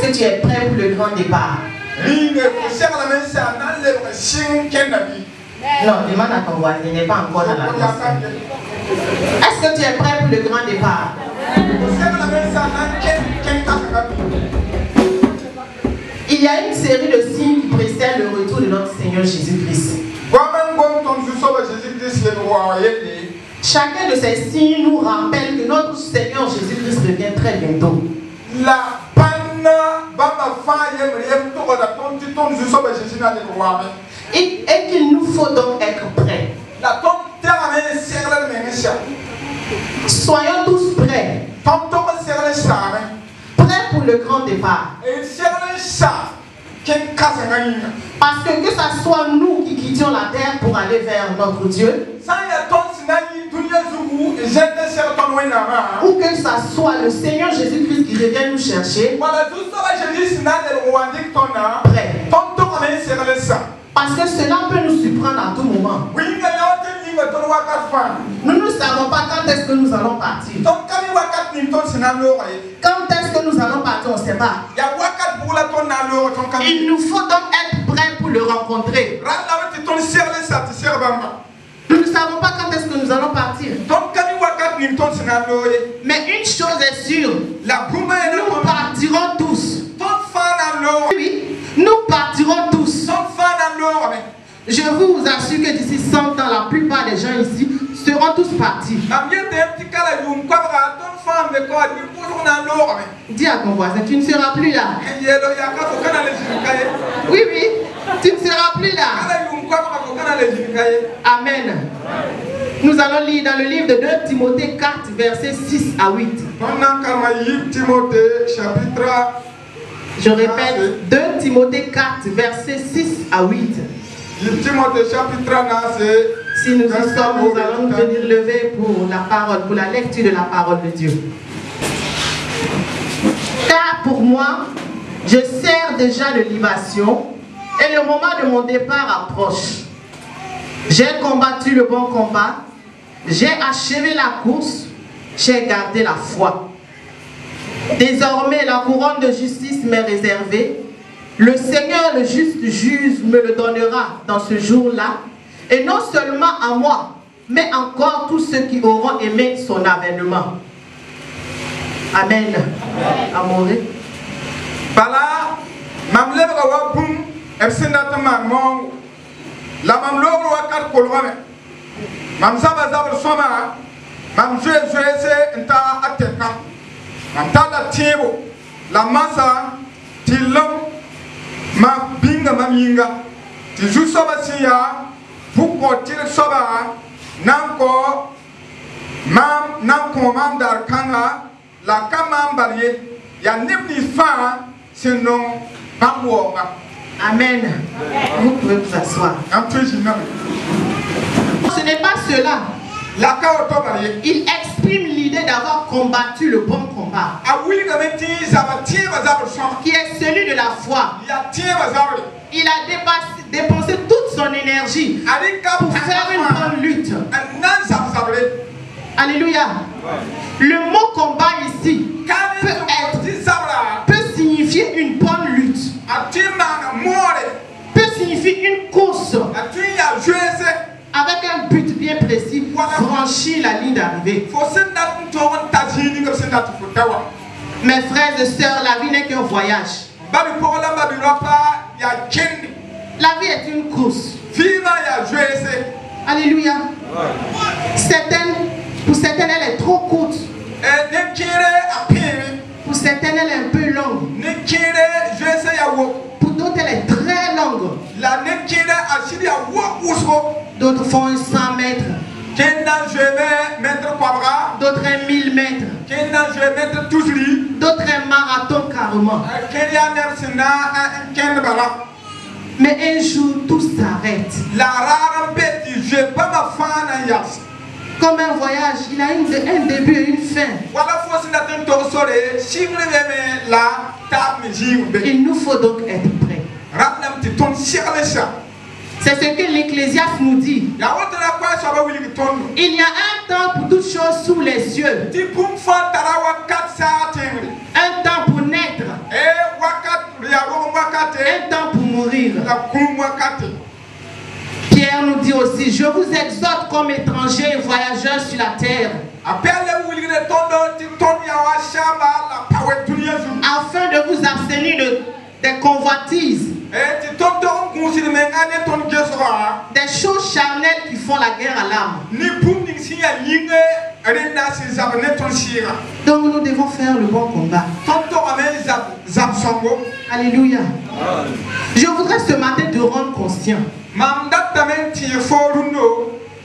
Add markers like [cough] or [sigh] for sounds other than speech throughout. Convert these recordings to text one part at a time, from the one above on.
Est-ce que tu es prêt pour le grand départ Non, demande à ton voisin, il n'est pas encore dans la. Est-ce que tu es prêt pour le grand départ? Il y a une série de signes qui précèdent le retour de notre Seigneur Jésus-Christ. Chacun de ces signes nous rappelle que notre Seigneur Jésus-Christ revient très bientôt. Et, et qu'il nous faut donc être prêts. Soyons tous prêts. Prêts pour le grand départ. Parce que que ce soit nous qui quittions la terre pour aller vers notre Dieu, ma ou que ce soit le Seigneur Jésus-Christ qui revient nous chercher, sha Parce que cela peut nous surprendre à tout moment. Nous ne savons pas quand est-ce que nous allons partir. Quand est-ce que nous allons partir, on ne sait pas. Il nous faut donc être prêts pour le rencontrer. Nous ne savons pas quand est-ce que nous allons partir. Mais une chose est sûre, nous partirons tous. Oui, nous partirons tous. Je vous assure que d'ici 100 ans, la plupart des gens ici seront tous partis. Dis à ton voisin, tu ne seras plus là. kaye Oui, oui, tu ne seras plus là. Amen. Nous allons lire dans le livre de 2 Timothée 4, versets 6 à 8. ton nan karma yi Timothée chapitre Je répète, 2 Timothée 4, versets 6 à 8. yi Timothée chapitre na c'est Si nous y sommes, nous allons nous venir lever pour la parole, pour la lecture de la parole de Dieu. Car pour moi, je sers déjà de libation et le moment de mon départ approche. J'ai combattu le bon combat, j'ai achevé la course, j'ai gardé la foi. Désormais, la couronne de justice m'est réservée. Le Seigneur, le juste juge, me le donnera dans ce jour-là. Et non seulement à moi, mais encore tous ceux qui auront aimé son avènement. Amen. Moongo la mam zaba zabr sõma mam zoe zoeese n ta a tɛkã mam tar la tẽebo la masa tɩllem mam bĩnga mam yĩnga tɩ zu-soaba sẽn yaa pʋg-kõo tɩrg soaba na n kõ mam na n kõ mam daar kãnga la ka mam bal ye yaa neb nins fãa sẽn nong bãmb waooga Amen. Vous pouvez vous asseoir. Ce n'est pas cela. Il exprime l'idée d'avoir combattu le bon combat, a wilgame tɩ zaba tẽebã zabr sõma qui est celui de la foi. Il a dépassé- dépensé toute son énergie pour faire une bonne lutte. Alléluia. Le mot combat ici peut, bien précis, franchir la ligne d'arrivée. Mes frères et sœurs, la vie n'est qu'un voyage. la roapa yaa kẽnde La vie est une course. Alléluia. Certaines, pour certaines, elle est trop courte. pẽeme Pour certaines, elle est un peu longue. D'autres, elle est très longue. D'autres font un 100 mètres. D'autres un 1000 mètres. D'autres un marathon carrément. n kẽnd bala Mais un jour, tout s'arrête. Comme un voyage, il a une, un début et une fin. Il nous faut donc être C'est ce que l'Ecclésiaste nous dit. Il y a un temps pour toutes choses sous les cieux. bũmb fãa tara wakat saa tẽngre Un temps pour naître. E Pierre nous dit aussi, je vous exhorte comme étrangers et voyageurs sur la terre, afin de vous abstenir de, des convoitises, Eh, des choses charnelles qui font la guerre à l'âme. Donc nous devons faire le bon combat. Alléluia. Je voudrais ce matin te rendre conscient,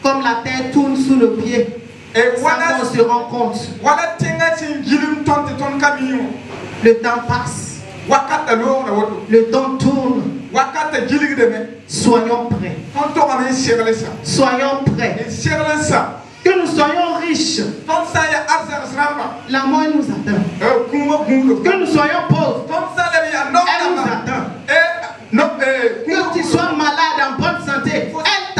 comme la terre tourne sous nos pieds, e sans wala qu'on se rend compte. Le temps passe, le temps tourne. Soyons prêts. Soyons prêts. Que nous soyons riches. La mort nous attend. gũudo Que nous soyons pauvres. Elle nous attend. no Que tu sois malade en bonne santé. Elle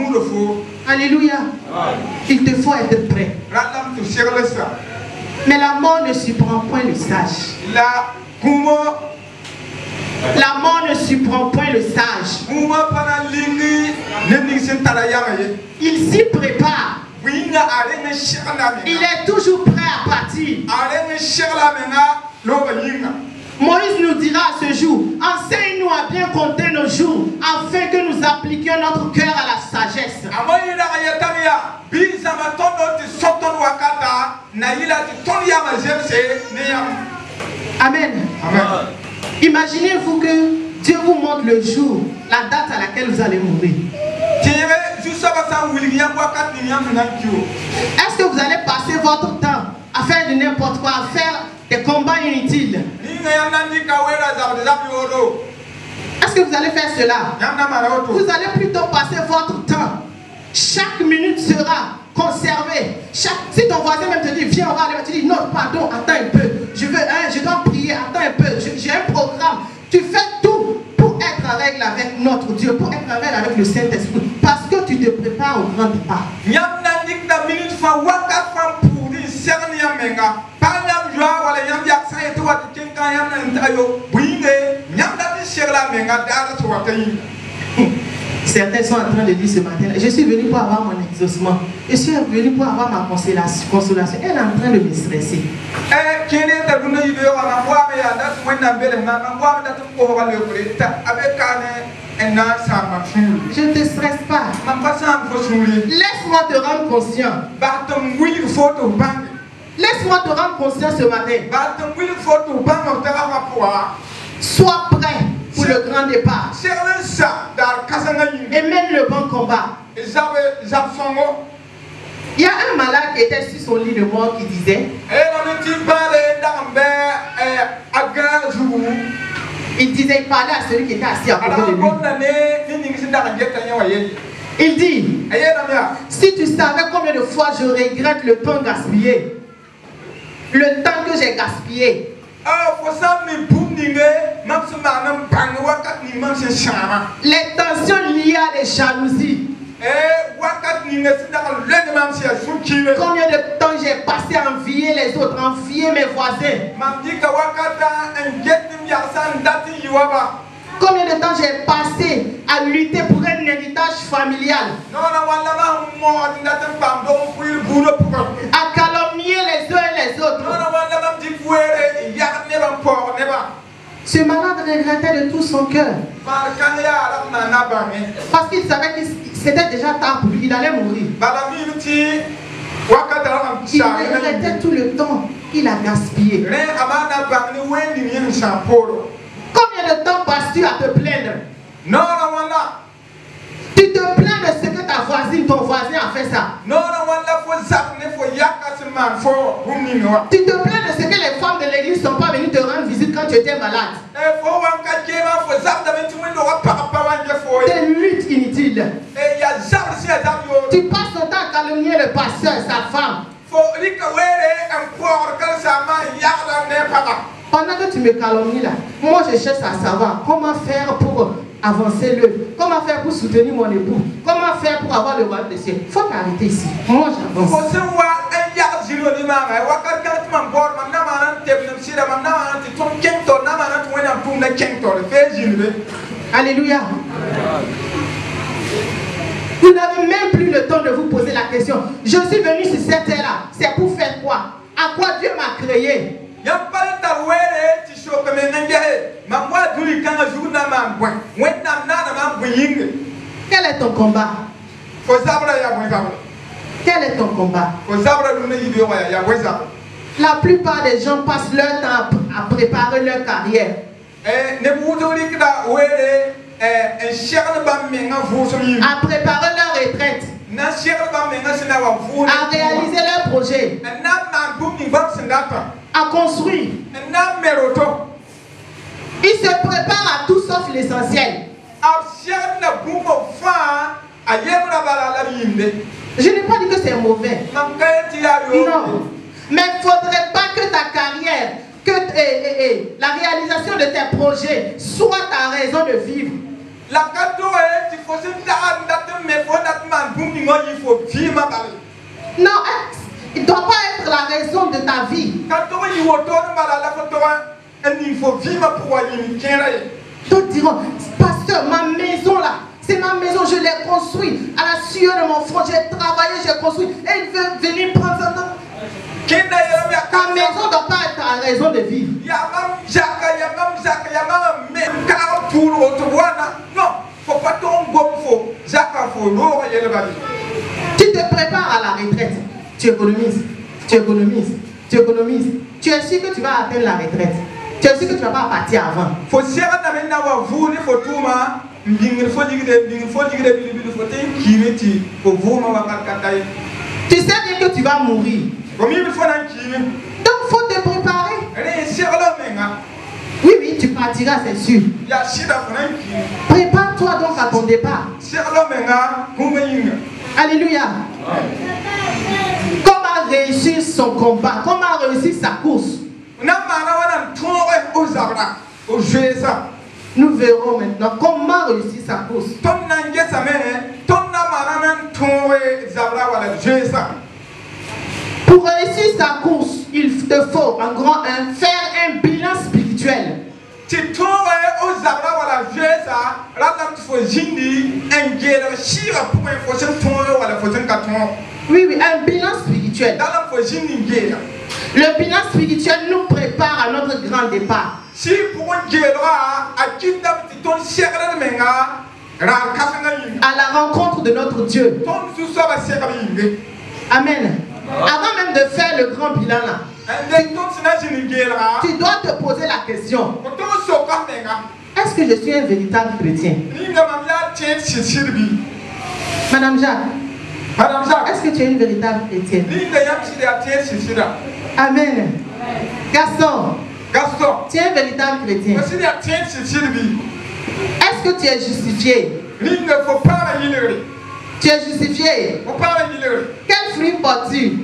gũudo fo Alléluia. Il te faut être prêt. Mais la mort ne surprend point le sage. la La mort ne surprend point le sage. Il s'y prépare. Il est toujours prêt à partir. Moïse nous dira à ce jour, enseigne-nous à bien compter nos jours, afin que nous appliquions notre cœur à la sagesse. Amen. amen Imaginez-vous que Dieu vous montre le jour, la date à laquelle vous allez mourir. Est-ce que vous allez passer votre temps à faire de n'importe quoi, à faire des combats inutiles Est-ce que vous allez faire cela? Vous allez plutôt passer votre temps. Chaque minute sera conservée. Chaque... Si ton voisin même te dit, viens, on va aller, tu dis, non, pardon, attends un peu. Je veux, hein, je dois prier, attends un peu. J'ai un programme. Tu fais tout pour être en règle avec notre Dieu, pour être en règle avec le Saint-Esprit. Parce que tu te prépares au grand départ. Ta yo Certains sont en train de dire ce matin, je suis venu pour avoir mon exaucement. Je suis venu pour avoir ma consolation. consolation. Elle est en train de me stresser. Eh, Je ne te stresse pas. Laisse-moi te rendre conscient. Laisse-moi te rendre conscient ce matin. Sois prêt pour le grand départ. Et mène le bon combat. Il y a un malade qui était sur son lit de mort qui disait, zugu il disait, il parlait à celui qui était assis à côté de lui. Il dit, si tu savais combien de fois je regrette le temps gaspillé, le temps que j'ai gaspillé, sãama les tensions liées à des jalousies, sũ-kiire combien de temps j'ai passé à envier les autres, à envier mes voisins, combien de temps j'ai passé à lutter pour un héritage familial, à les autres. Ce malade regrettait de tout son cœur. Bãnge parce qu'il savait que c'était déjà tard pour lui, il allait mourir. Il regrettait tout le temps qu'il a gaspillé. Combien de temps passes-tu à te plaindre? Tu te plains de ce ta voisine, ton voisin a fait ça. Tu te plains de ce que les femmes de l'église ne sont pas venues te rendre visite quand tu étais malade. e ye Des luttes inutiles. e yoor Tu passes ton temps à calomnier le pasteur, sa femme. paga Pendant que tu me calomnies là, moi je cherche à savoir comment faire pour avancez-le. Comment faire pour soutenir mon époux? Comment faire pour avoir le royaume des cieux? Il faut t'arrêter ici. Moi, j'avance. Alléluia. Vous n'avez même plus le temps de vous poser la question. Je suis venu sur cette terre-là. C'est pour faire quoi? À quoi Dieu m'a créé? Soka Quel est ton combat? Zabra zabra Quel est ton combat? Zabra zabra La plupart des gens passent leur temps à préparer leur carrière. vʋʋsem yĩng à préparer leur retraite, à réaliser leurs projets, me roto Ils se préparent à tout sauf l'essentiel. a Je n'ai pas dit que c'est mauvais. yoo Non. Mais il ne faudrait pas que ta carrière, que eh, eh, eh, la réalisation de tes projets soit ta raison de vivre. Non, il ne doit pas être la raison de ta vie. la D'autres diront, pasteur, ma maison là, c'est ma maison, je l'ai construite. À la sueur de mon front, j'ai travaillé, j'ai construit, et il veut venir prendre yeelame yaa Ta maison ne doit pas être ta raison de vivre. non fo pa tog n gom fo zaka fo roogã yɛl bale Tu te prépares à la retraite, tu économises, tu économises, tu économises. Tu es sûr que tu vas atteindre la retraite. Tu es sûr que tu ne vas pas partir avant. ye Tu sais bien que tu vas mourir. Donc il faut te préparer. menga Oui, oui, tu partiras, c'est sûr. Prépare-toi donc à ton départ. Alléluia. Comment réussir son combat Comment réussir sa course Nous verrons maintenant comment réussir sa course. Pour réussir sa course, il te faut, en grand 1, faire un bilan spirituel. Wala fo fo wala fo tõog Oui, oui, un bilan spirituel. fo Le bilan spirituel nous prépare à notre grand départ. sɩ pʋgẽ geelga a kɩtame tɩ tõnd segd menga À la rencontre de notre Dieu. Amen. Avant même de faire le grand bilan là, geelga tu dois te poser la question. Est-ce que je suis un véritable chrétien? Madame Jacques, madame jacques. Est-ce que tu es une véritable chrétienne? Amen. Gaston, gaston. Tu es un véritable chrétien. Est-ce que tu es justifié? Tu es justifié. Quel fruit portes-tu?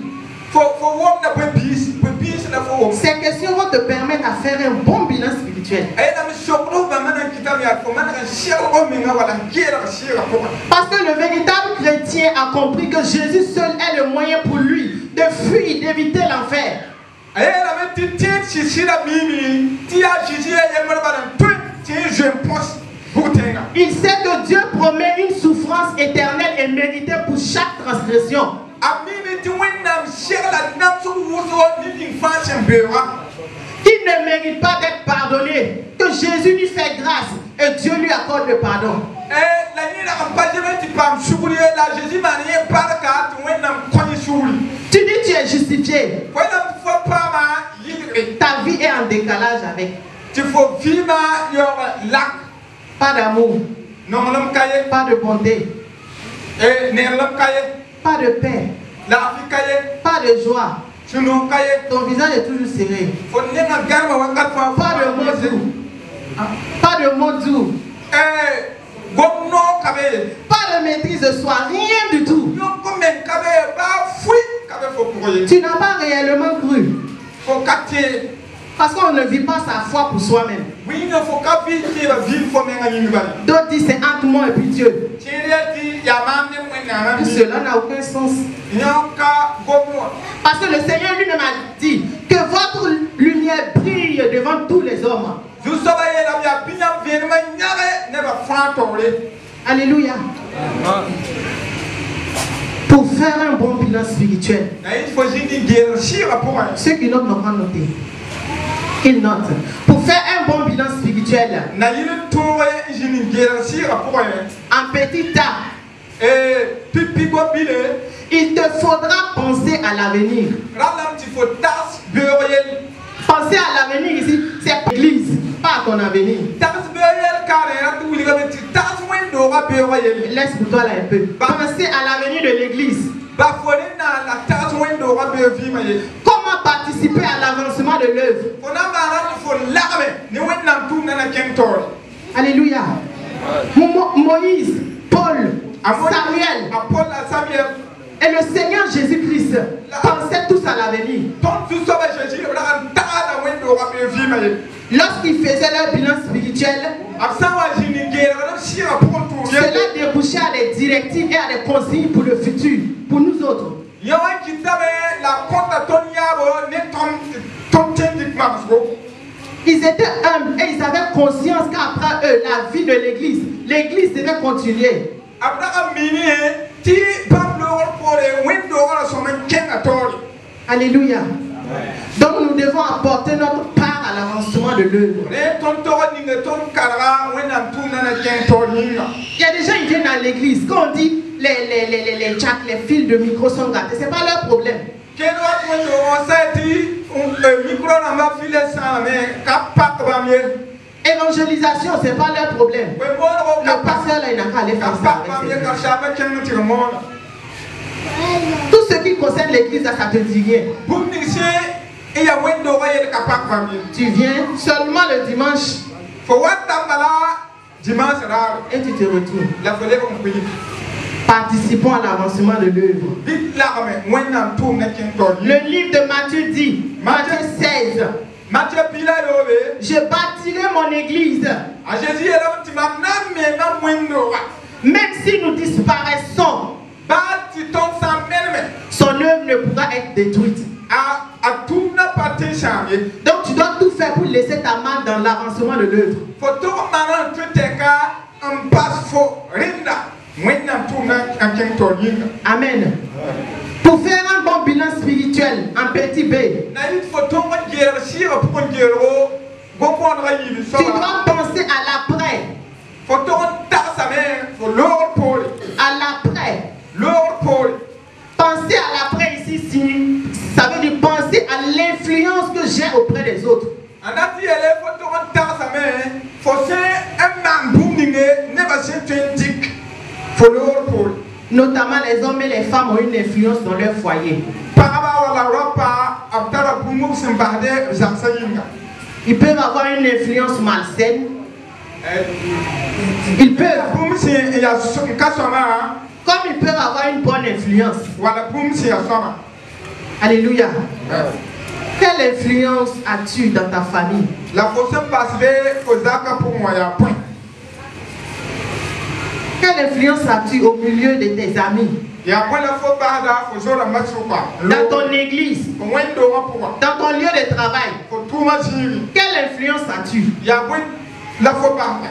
Ces questions vont te permettre à faire un bon bilan spirituel. Parce que le véritable chrétien a compris que Jésus seul est le moyen pour lui de fuir, d'éviter l'enfer. Il sait que Dieu promet une souffrance éternelle et méritée pour chaque transgression. a miime tɩ wẽnnaam segla namsg wʋsgo ne ning fãa sẽn beooga Il ne mérite pas d'être pardonné, que Jésus lui fait grâce et Dieu lui accorde le pardon. Tu dis tu es justifié, ta vie est en décalage avec. yaoog lak. Pas d'amour, pas de bonté, ye pas de paix, pas de joie. Ton visage est toujours serré. Pas de mots doux. Pas de mots doux. ye Pas de maîtrise de soi. Rien du tout. Tu n'as pas réellement cru. Parce qu'on ne vit pas sa foi pour soi-même. D'autres disent c'est entre moi et puis Dieu. mi Cela n'a aucun sens. Parce que le Seigneur lui-même a dit que votre lumière brille devant tous les hommes. Alléluia. Pour faire un bon bilan spirituel, ceux qui notent n'ont pas noté. Notent. Pour faire un bon bilan spirituel, en petit bile il te faudra penser à l'avenir. Penser à l'avenir ici, c'est l'église, pas à ton avenir. Laisse pour toi là un peu. Penser à l'avenir de l'église. Comment participer à l'avancement de l'œuvre? Alléluia. Mo- Mo- Moïse, Paul, Samuel. et le Seigneur Jésus-Christ pensaient tous à l'avenir. ton tu so ba Jésus ra an ta na wendo ga be vi ma ye Lorsqu'ils faisaient leur bilan spirituel, cela débouchait à des directives et à des consignes pour le futur, pour nous autres. Ils étaient humbles et ils avaient conscience qu'après eux, la vie de l'église, l'église devait continuer. Alléluia. Donc nous devons apporter notre part à l'avancement de l'œuvre. nga Il y a des gens qui viennent dans l'église, quand on dit les, les, les, les, les jacks, les fils de micro sont gâtés, ce n'est pas leur problème. Évangélisation, ce n'est pas leur problème. Le pasteur là, il n'a qu'à aller faire ça. Tout ce concerne l'église, ça te dit rien. Tu viens seulement le dimanche. Et tu te mpi Participons à l'avancement de l'œuvre. Le livre de Matthieu dit, Matthieu 16, Matthieu pila yobe je bâtirai mon église, même si nous disparaissons, son œuvre ne pourra être détruite. Donc tu dois tout faire pour laisser ta main dans l'avancement de l'œuvre. Amen. Pour faire un bon bilan spirituel en petit b, tu dois penser à l'après. À l'après. Lɔɔre pɔri Penser à l'après ici, ça veut dire penser à l'influence que j'ai auprès des autres. Notamment les hommes et les femmes ont une influence dans leur foyer. Ils peuvent avoir une influence malsaine. Ils peuvent, comme ils peuvent avoir une bonne influence. Alléluia. Quelle influence as-tu dans ta famille? La yaa põe Quelle influence as-tu au milieu de tes amis? Dans ton église. Dans ton lieu de travail. Quelle influence as-tu yaa bõe la fo basda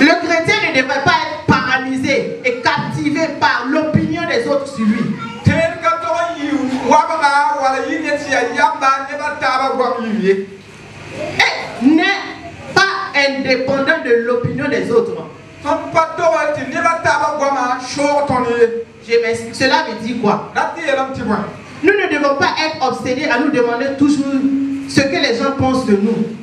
Le chrétien ne devrait pas être paralysé et captivé par l'opinion des autres sur lui. Et n'est pas indépendant de l'opinion des autres. Je m'explique. Cela veut dire quoi? Nous ne devons pas être obsédés à nous demander toujours ce que les gens pensent de nous.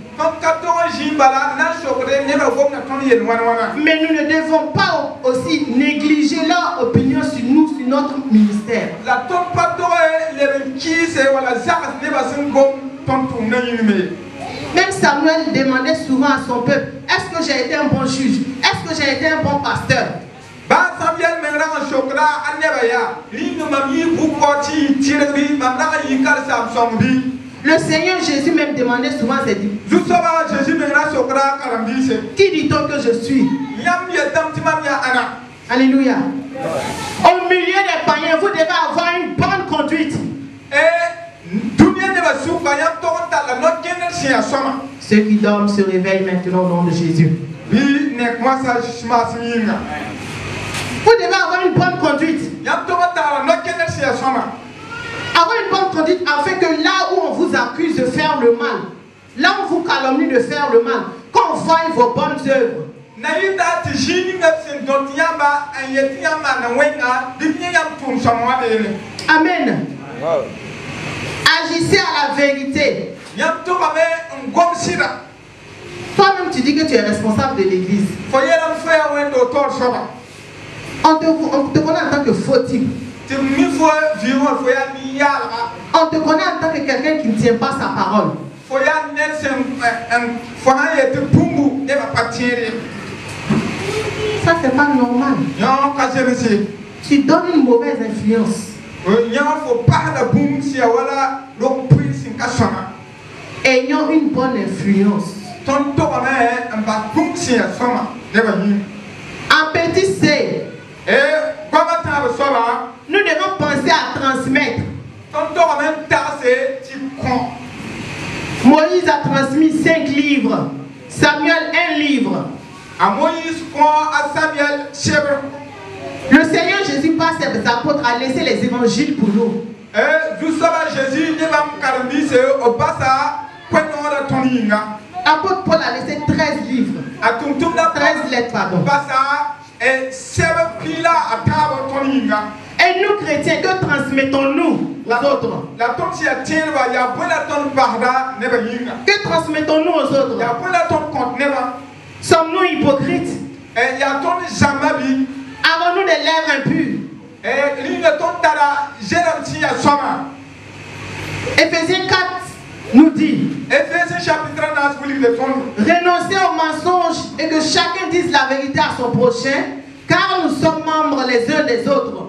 Wãna Mais nous ne devons pas aussi négliger leur opinion sur nous, sur notre ministère. ye Même Samuel demandait souvent à son peuple, est-ce que j'ai été un bon juge? Est-ce que j'ai été un bon pasteur? Bɩ Le Seigneur Jésus même demandait souvent à ses, Jussoba Qui dit-on que je suis? Alléluia. Au milieu des païens, vous devez avoir une bonne conduite. Ceux qui dorment se réveillent maintenant au nom de Jésus. Vous devez avoir une bonne conduite. Avoir une bonne conduite afin que là où on vous accuse de faire le mal, là où on vous calomnie de faire le mal, qu'on voie vos bonnes œuvres. Amen. Agissez à la vérité. Toi-même, tu dis que tu es responsable de l'église. On te, on te connaît en tant que faux type. On te connaît en tant que quelqu'un qui ne tient pas sa parole. Fo ya sen fo han patire. Ça, c'est pas normal. Tu donnes une mauvaise influence. Fo bum wala prin sin ka. Ayons une bonne influence. Ton bum soma C, Eh, nous devons penser à transmettre. Ton ti. Moïse a transmis cinq livres. Samuel, un livre. A Moïse kon a Samuel shebre. Le Seigneur Jésus, par ses apôtres, a laissé les évangiles pour nous. Eh, du soba Jésus ne ba karbi se o basa kwenora ton yinga. L'apôtre Paul a laissé 13 livres. La 13 lettres, pardon. basa e sɛbɛn pila a taabɔ tɔn yin kan Et nous, chrétiens, que transmettons-nous aux autres? la tɔn si a tiɲɛ ba ya bɔ la tɔn bahada ne bɛ yin kan Que transmettons-nous aux autres? Sommes-nous hypocrites? Avons-nous des lèvres impures? Éphésiens 4 nous dit Ephésiens chapitre 9 wuli de tɔn Renoncez aux mensonges et que chacun dise la vérité à son prochain, car nous sommes membres les uns des autres.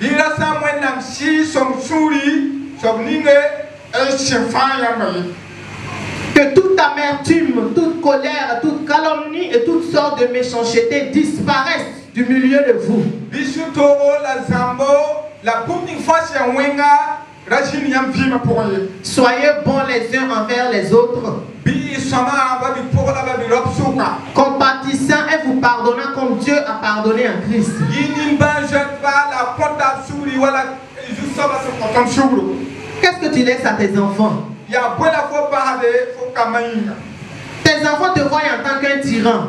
bi rasa wendam si som suri som ninge e shefan yam bayi Que toute amertume, toute colère, toute calomnie et toutes sortes de méchanceté disparaissent du milieu de vous. la Soyez bons les uns envers les autres, compatissant et vous pardonnant comme Dieu a pardonné en Christ. Qu'est-ce que tu laisses à tes enfants? Tes enfants te voient en tant qu'un tyran.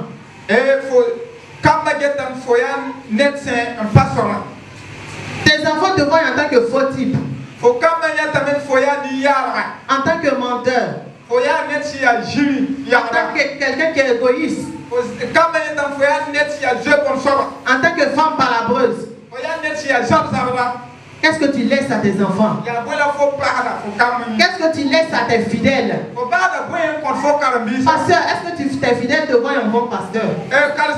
Tes enfants te voient en tant que faux type, en tant que menteur, en tant que quelqu'un qui est égoïste, en tant que femme palabreuse. Qu'est-ce que tu laisses à tes enfants? Qu'est-ce que tu laisses à tes fidèles? Pasteur, est-ce que tu- tes fidèles te voient un bon pasteur? E kal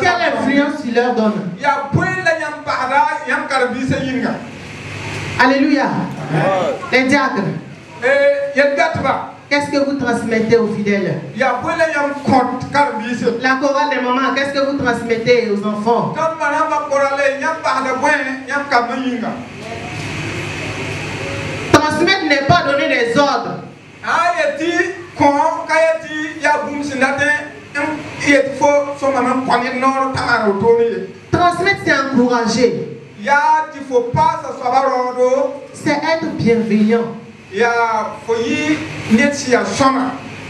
Quelle influence tu leur donnes? Alléluia. Les diacres, e gatba qu'est-ce que vous transmettez aux fidèles? La chorale des mamans, qu'est-ce que vous transmettez aux enfants? Yinga. Transmettre n'est pas donner des ordres. Transmettre, c'est encourager. C'est être bienveillant.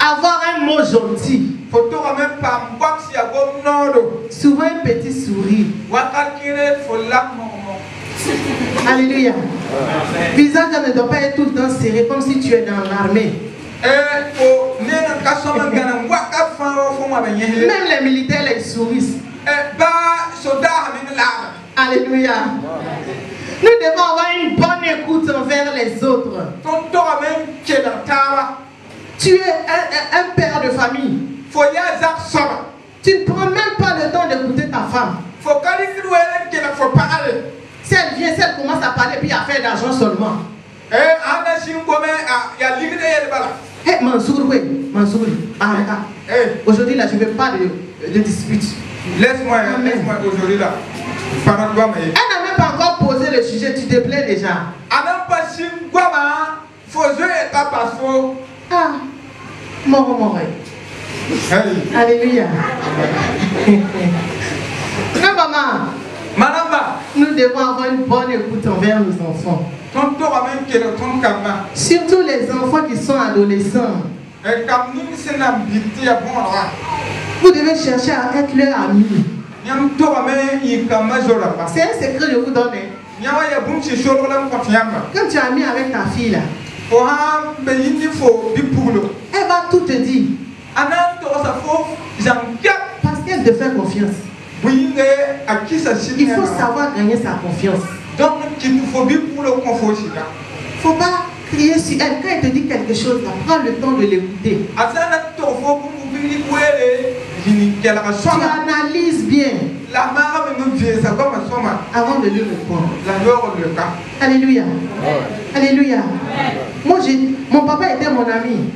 Avoir un mot gentil. Souvent un petit sourire. [laughs] Alléluia. Visage ne doit pas être tout le temps serré comme si tu es dans l'armée. Même les militaires, ils sourissent. Alléluia. Nous devons avoir une bonne écoute envers les autres. Tu es un, père de famille. Tu ne prends même pas le temps d'écouter ta femme. Si elle vient, si elle commence à parler, puis à faire d'argent seulement. Eh, ãna sɩn gome yaa ligd yel bala Hé, Mansour, oui, Mansour, arrête. Eh, Aujourd'hui, là, je ne veux pas de, de dispute. laisse-moi laisse-moi aujourd'hui là parole goame ye Elle n'a même pas encore posé le sujet, tu te plais déjà. a nan pa sɩn goama fo zoe eta bas fo Ah, mort, mort. Hey. Alléluia. [laughs] non, maman, manamba nous devons avoir une bonne écoute envers nos enfants. Surtout les enfants qui sont adolescents. Vous devez chercher à être leur ami. C'est un secret que je vous donne. hein. yã wa yaa bũmb sɩ solg la n kõt yãmba Quand tu es ami avec ta fille, là, elle va tout te dire. Parce qu'elle te fait confiance. Il faut savoir gagner sa confiance. donc Il ne faut pas crier sur elle. Quand elle te dit quelque chose, là, prends le temps de l'écouter. kelga Tu analyses bien avant de lui répondre. Alléluia. Alléluia. Moi, j'ai, mon papa était mon ami.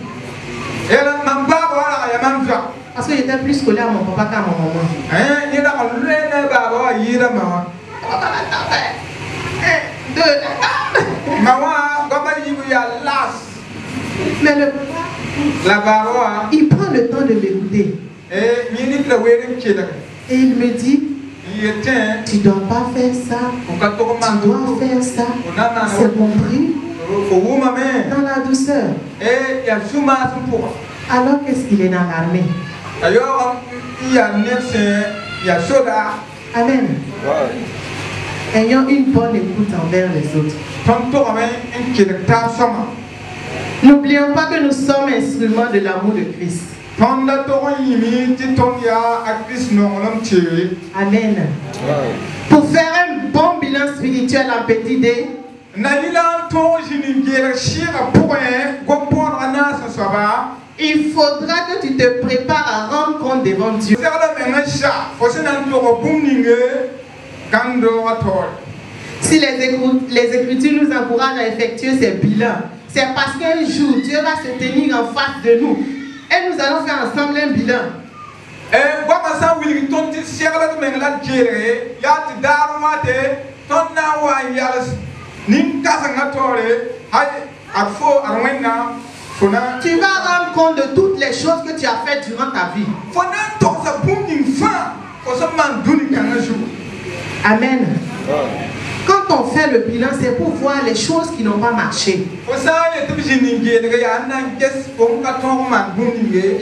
Parce que j'étais plus collé à mon papa qu'à mon maman. yẽ raga loe ne baaba wa yɩɩdãmã wã Un, deux. ma wã goamã yib yaa las? Mais le, la baaba wa il prend le temps de m'écouter. kelge Et il me dit, tu dois pas faire ça. Tu dois faire ça. C'est compris dans la douceur. pʋga Alors qu'est-ce qu'il est dans l'armée? A yaoog n yaa neb sẽn yaa soda Amen. Ayons une bonne écoute envers les autres. N'oublions pas que nous sommes instruments de l'amour de Christ. a Amen. Pour faire un bon bilan spirituel en petit D, il faudra que tu te prépares à rendre compte devant Dieu. Si les Écritures nous encouragent à effectuer ces bilans, c'est parce qu'un jour, Dieu va se tenir en face de nous. Et nous allons faire ensemble un bilan. Tu vas rendre compte de toutes les choses que tu as faites durant ta vie. Amen. Quand on fait le bilan, c'est pour voir les choses qui n'ont pas marché.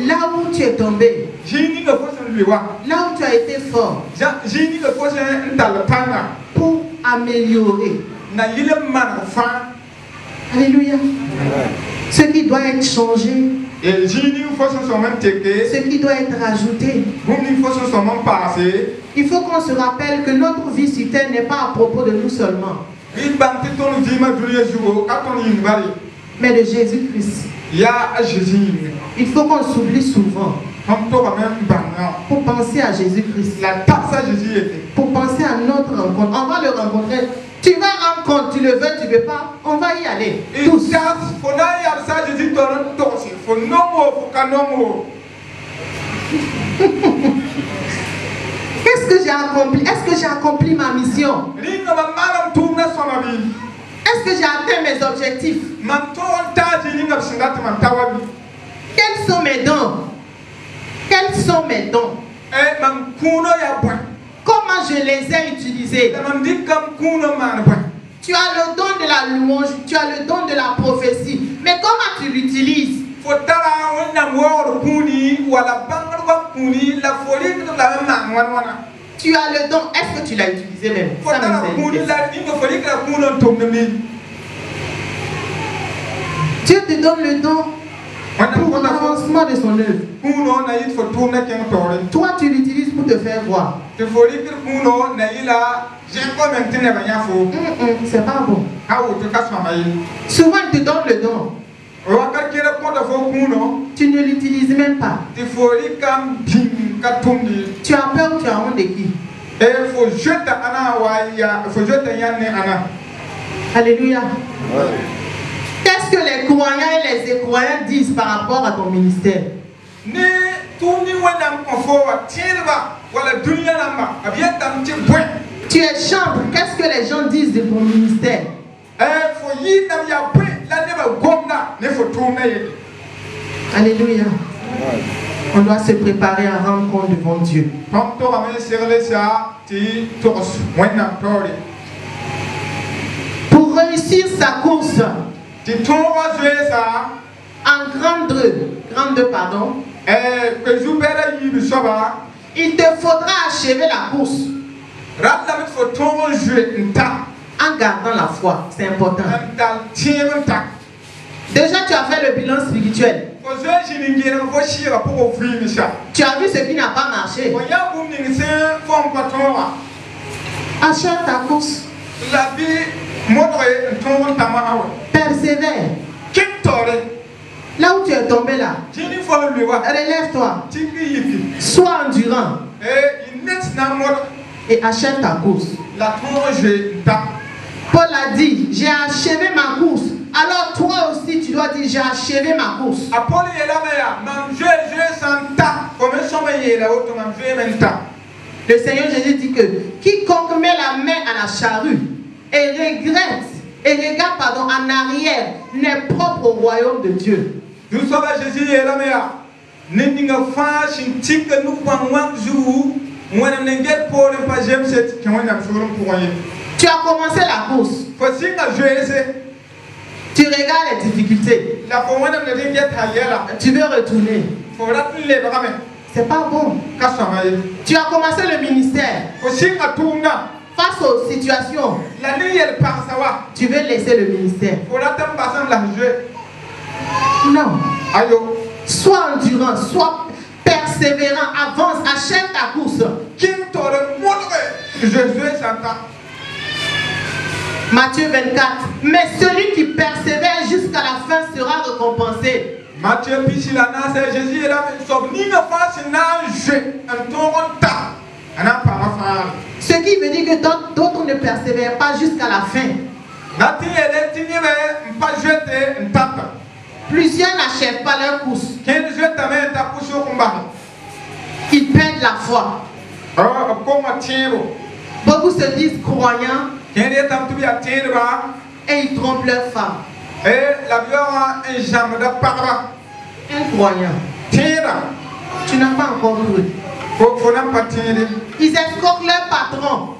Là où tu es tombé, là où tu as été fort, pour améliorer. Alléluia. Ce qui doit être changé, ce qui doit être ajouté. Il faut qu'on se rappelle que notre vie sur terre n'est pas à propos de nous seulement, mais de Jésus-Christ. Il faut qu'on s'oublie souvent pour penser à Jésus-Christ, pour penser à notre rencontre. On va le rencontrer. Tu vas rendre compte, tu le veux, tu ne veux pas, on va y aller. Tous. [laughs] Qu'est-ce que j'ai accompli? Est-ce que j'ai accompli ma mission? Est-ce que j'ai atteint mes objectifs? Quels sont mes dons? Quels sont mes dons? Comment je les ai utilisés Tu as le don de la louange, tu as le don de la prophétie. Mais comment tu l'utilises Tu as le don. Est-ce que tu l'as utilisé même? Dieu te donne le don pour l'avancement de son œuvre. Toi, tu l'utilises pour te faire voir. Tɩ fo rɩkd kuno na yɩla zẽgo meng tɩ nebã yã fo Hum, hum, C'est pas bon. a woto ka sõma ye Souvent, il te donne le don. kuno Tu ne l'utilises même pas. Tu as peur ou tu as honte de qui? E ana Alléluia. Qu'est-ce que les croyants et les incroyants disent par rapport à ton ministère? Tu es chambre. Qu'est-ce que les gens disent de ton ministère? E yelle Alléluia. On doit se préparer à rendre compte devant Dieu. Pour réussir sa course en grande 2, grande 2, pardon, yiibi soaba il te faudra achever la course en gardant la foi. C'est important. Déjà, tu as fait le bilan spirituel. Tu as vu ce qui n'a pas marché. Achève ta course. la bɩ modge n tõog n tama a wa Persévère. Là où tu es tombé là, relève-toi. Sois endurant et achève ta course. Paul a dit, j'ai achevé ma course. Alors toi aussi, tu dois dire, j'ai achevé ma course. Le Seigneur Jésus dit que quiconque met la main à la charrue et regrette et regarde pardon, en arrière n'est propre au royaume de Dieu. Zu-soaba zeezi yeelame yaa ne ninga fãa sẽn tik nug bãng wãng zuu wẽnem ne get poorẽ pa zemse tɩ kẽ wẽnnaam soolem pʋgẽ ye Tu as commencé la course, fo sɩnga zoeese tu regardes les difficultés, la fo wẽnem ne dɩ get a yɛla tu veux retourner. fo rat n lebgame C'est pas bon. ka sõma ye Tu as commencé le ministère. Fo sɩnga tʋʋmdã face aux situations. la ne yɛl pagsa wa Tu veux laisser le ministère. fo rat n bas n la n zoe Non. ayo Sois endurant, sois persévérant, avance, achève ta course. Matthieu 24. Mais celui qui persévère jusqu'à la fin sera récompensé. Matthieu pisi la naasa Jésus yeelame sob ninga fãa sẽn na n zoe n tõog n ta a na n paama fãagle Ce qui veut dire que d'autres d'autres ne persévèrent pas jusqu'à la fin. Plusieurs n'achèvent pas leur course. Ils perdent la foi. tẽebo Beaucoup se disent croyants et ils trompent leur femme. la b yaoogã n zãmda pagba Un croyant. tẽeda Tu n'as pas encore cru. Ils escroquent leur patron.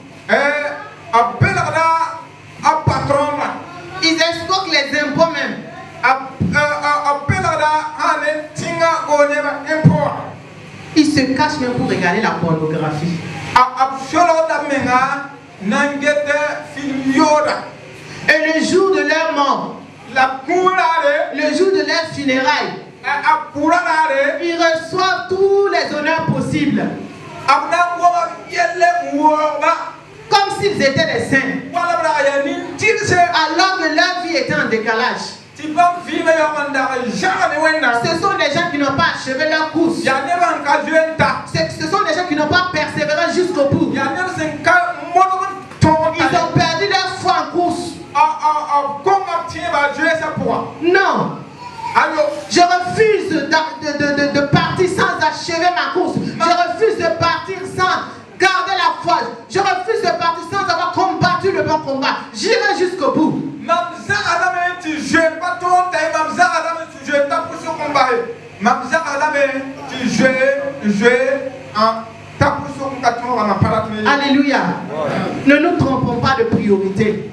Ils escroquent les impôts même. Ils se cachent même pour regarder la pornographie. Et le jour de leur mort, le jour de leur funérailles, ils reçoivent tous les honneurs possibles. Comme s'ils étaient des saints. Alors que leur vie était en décalage. Ce sont des gens qui n'ont pas achevé leur course. Ce ce sont des gens qui n'ont pas persévéré jusqu'au bout. Ils ont perdu leur foi en course. Non. Je refuse d'a- de, de, de, de partir sans achever ma course. Je refuse de partir sans garder la foi. Je refuse de partir sans avoir combattu le bon combat. J'irai jusqu'au bout. Alléluia. Ne nous trompons pas de priorité.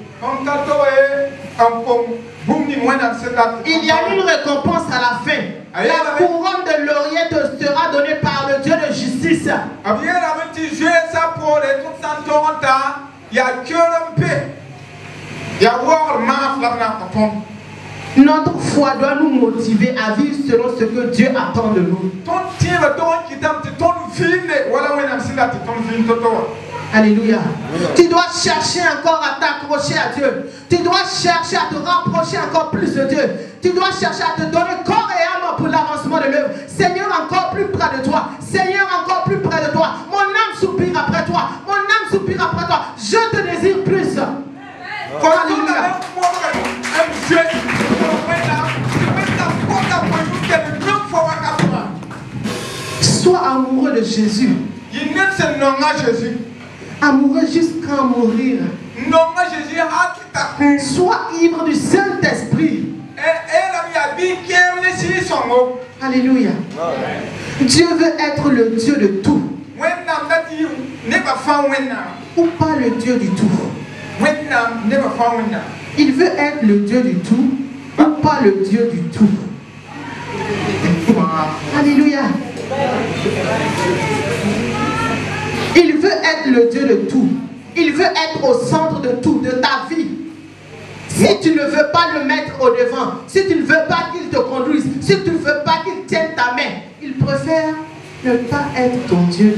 Il y a une récompense à la fin. La couronne de laurier te sera donnée par le Dieu de justice. Notre foi doit nous motiver à vivre selon ce que Dieu attend de nous. Alléluia. Tu dois chercher encore à t'accrocher à Dieu. Tu dois chercher à te rapprocher encore plus de Dieu. Tu dois chercher à te donner de l'œuvre. Seigneur, encore plus près de toi. Seigneur, encore plus près de toi. Mon âme soupire après toi. Mon âme soupire après toi. Je te désire plus. Sois amoureux de Jésus. Amoureux jusqu'à mourir. Sois ivre du Saint-Esprit. Alléluia. Dieu veut être le Dieu de tout. Ou pas le Dieu du tout. Il veut être le Dieu du tout, ou pas le Dieu du tout. Alléluia. Il veut être le Dieu de tout. Il veut être au centre de tout, de ta vie. Si tu ne veux pas le mettre au devant, si tu ne veux pas qu'il te conduise, si tu ne veux pas qu'il tienne ta main, il préfère ne pas être ton Dieu.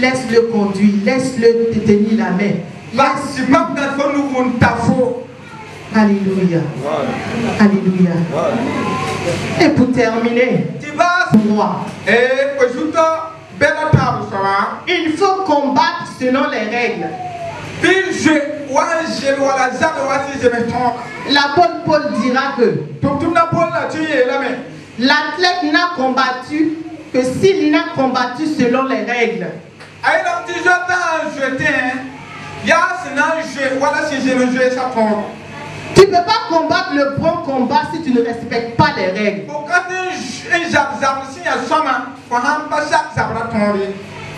Laisse-le conduire, laisse-le te tenir la main. Alléluia. Alléluia. Et pour terminer, pour moi, fo soaba il faut combattre selon les règles. L'apôtre Paul dira que l'athlète n'a combattu que s'il n'a combattu selon les règles. Tu ne peux pas combattre le bon combat si tu ne respectes pas les règles.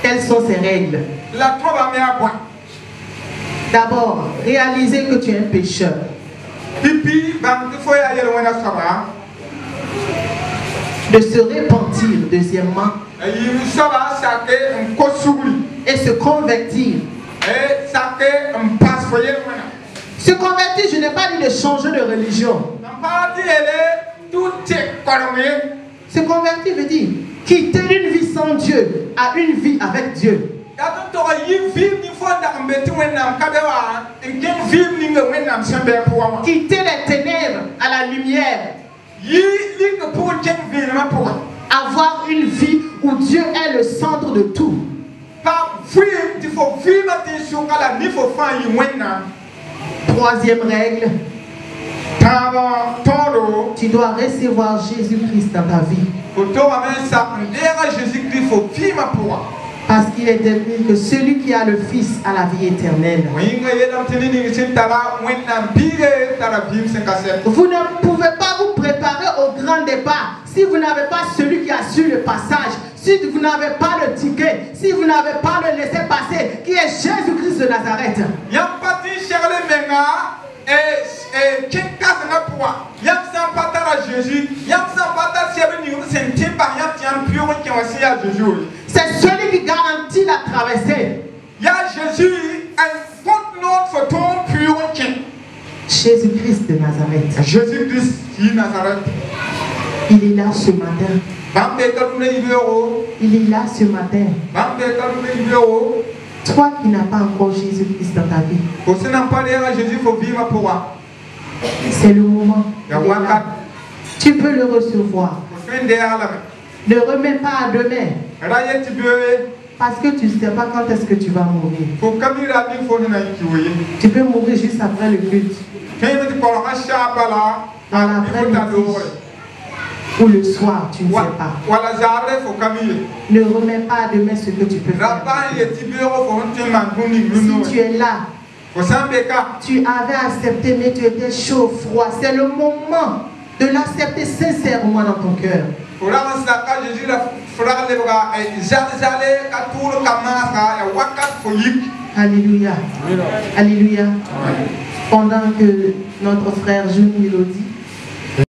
Quelles sont ces règles? D'abord, réaliser que tu es un pécheur. soaba De se repentir, deuxièmement, et se convertir. Se convertir, je n'ai pas dit de changer de religion. Se convertir veut dire quitter une vie sans Dieu à une vie avec Dieu. yaa tɩ tɔg yɩ vɩɩm ning fo n dak n be tɩ wẽnnaam ka be wa n kẽng vɩɩm ninga wẽnnaam sẽn bɩ a pʋgã wã Quitter les ténèbres à la lumière. Avoir une vie où Dieu est le centre de tout. Troisième règle, tu dois recevoir Jésus-Christ dans ta vie. Parce qu'il est écrit que celui qui a le Fils a la vie éternelle. Vous ne pouvez pas vous préparer au grand départ si vous n'avez pas celui qui assure le passage, si vous n'avez pas le ticket, si vous n'avez pas le laisser-passer, qui est Jésus-Christ de Nazareth? yãmb pa tɩ n segle menga kẽng kãsengã pʋga yãmb sã n pa tara jésus wã sẽn yaa jésus C'est celui qui garantit la traversée. yaa jésus n kõt nood fo tõog n pɩʋg n kẽ Jésus-Christ de Nazareth. Il est là ce matin. Il est là ce matin. Toi qui n'as pas encore Jésus-Christ dans ta vie, c'est le moment. Tu peux le recevoir. Ne remets pas à demain. Parce que tu ne sais pas quand est-ce que tu vas mourir. Tu peux mourir juste après le culte dans ou le soir, tu ne sais pas. Ne remets pas à demain ce que tu peux faire. Si tu es là, tu avais accepté, mais tu étais chaud, froid. C'est le moment de l'accepter sincèrement dans ton cœur. Alléluia. Alléluia. Pendant que notre frère joue une mélodie,